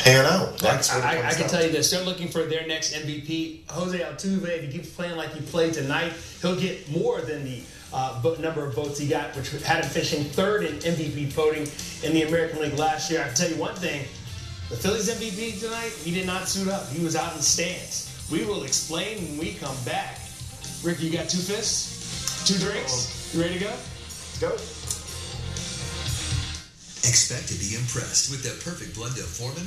pan out. That's I, I, I can tell you this: they're looking for their next MVP. Jose Altuve, if he keeps playing like he played tonight, he'll get more than the uh, number of votes he got, which had him finishing third in MVP voting in the American League last year. I can tell you one thing: the Phillies MVP tonight, he did not suit up. He was out in stands. We will explain when we come back. Rick, you got two fists, two drinks. You ready to go? Go. Expect to be impressed with the perfect blend of Foreman